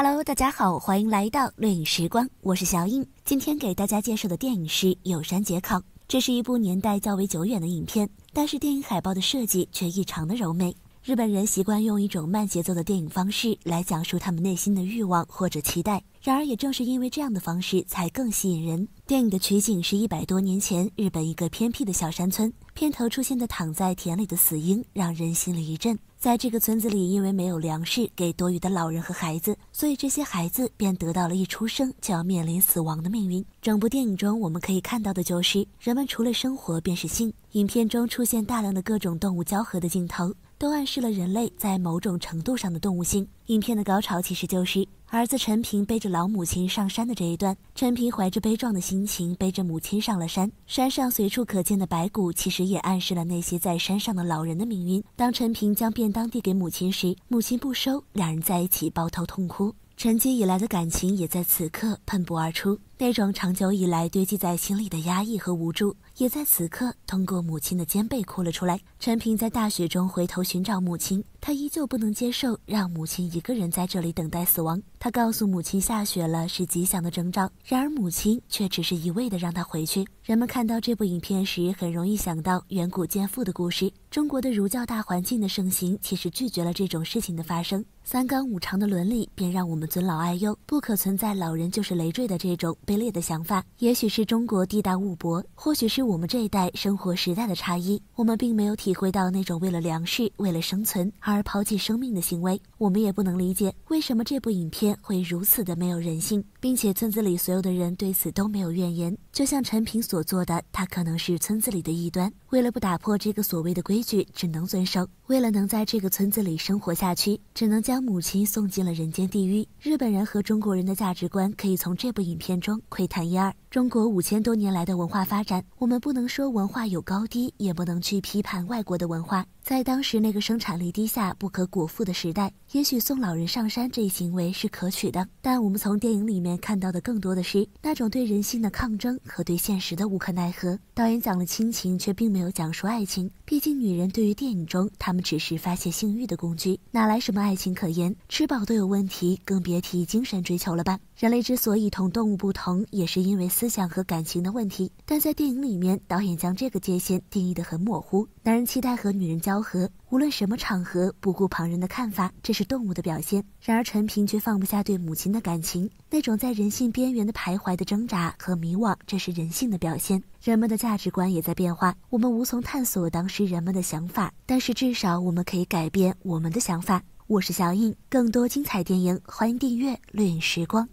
Hello，大家好，欢迎来到掠影时光，我是小影。今天给大家介绍的电影是《有山节考》，这是一部年代较为久远的影片，但是电影海报的设计却异常的柔美。日本人习惯用一种慢节奏的电影方式来讲述他们内心的欲望或者期待，然而也正是因为这样的方式才更吸引人。电影的取景是一百多年前日本一个偏僻的小山村，片头出现的躺在田里的死婴让人心里一震。在这个村子里，因为没有粮食给多余的老人和孩子，所以这些孩子便得到了一出生就要面临死亡的命运。整部电影中，我们可以看到的就是人们除了生活便是性。影片中出现大量的各种动物交合的镜头。都暗示了人类在某种程度上的动物性。影片的高潮其实就是儿子陈平背着老母亲上山的这一段。陈平怀着悲壮的心情背着母亲上了山，山上随处可见的白骨其实也暗示了那些在山上的老人的命运。当陈平将便当递给母亲时，母亲不收，两人在一起抱头痛哭。沉寂以来的感情也在此刻喷薄而出，那种长久以来堆积在心里的压抑和无助，也在此刻通过母亲的肩背哭了出来。陈平在大雪中回头寻找母亲，他依旧不能接受让母亲一个人在这里等待死亡。他告诉母亲下雪了是吉祥的征兆，然而母亲却只是一味的让他回去。人们看到这部影片时，很容易想到远古奸父的故事。中国的儒教大环境的盛行，其实拒绝了这种事情的发生。三纲五常的伦理便让我们尊老爱幼，不可存在老人就是累赘的这种卑劣的想法。也许是中国地大物博，或许是我们这一代生活时代的差异，我们并没有体会到那种为了粮食、为了生存而抛弃生命的行为。我们也不能理解为什么这部影片会如此的没有人性，并且村子里所有的人对此都没有怨言。就像陈平所做的，他可能是村子里的异端，为了不打破这个所谓的规矩，只能遵守。为了能在这个村子里生活下去，只能将母亲送进了人间地狱。日本人和中国人的价值观可以从这部影片中窥探一二。中国五千多年来的文化发展，我们不能说文化有高低，也不能去批判外国的文化。在当时那个生产力低下、不可果腹的时代，也许送老人上山这一行为是可取的。但我们从电影里面看到的更多的是那种对人性的抗争和对现实的无可奈何。导演讲了亲情，却并没有讲述爱情。毕竟女人对于电影中，她们只是发泄性欲的工具，哪来什么爱情可言？吃饱都有问题，更别提精神追求了吧。人类之所以同动物不同，也是因为思想和感情的问题。但在电影里面，导演将这个界限定义得很模糊。男人期待和女人交合，无论什么场合，不顾旁人的看法，这是动物的表现。然而陈平却放不下对母亲的感情，那种在人性边缘的徘徊的挣扎和迷惘，这是人性的表现。人们的价值观也在变化，我们无从探索当时人们的想法，但是至少我们可以改变我们的想法。我是小印，更多精彩电影，欢迎订阅《绿影时光》。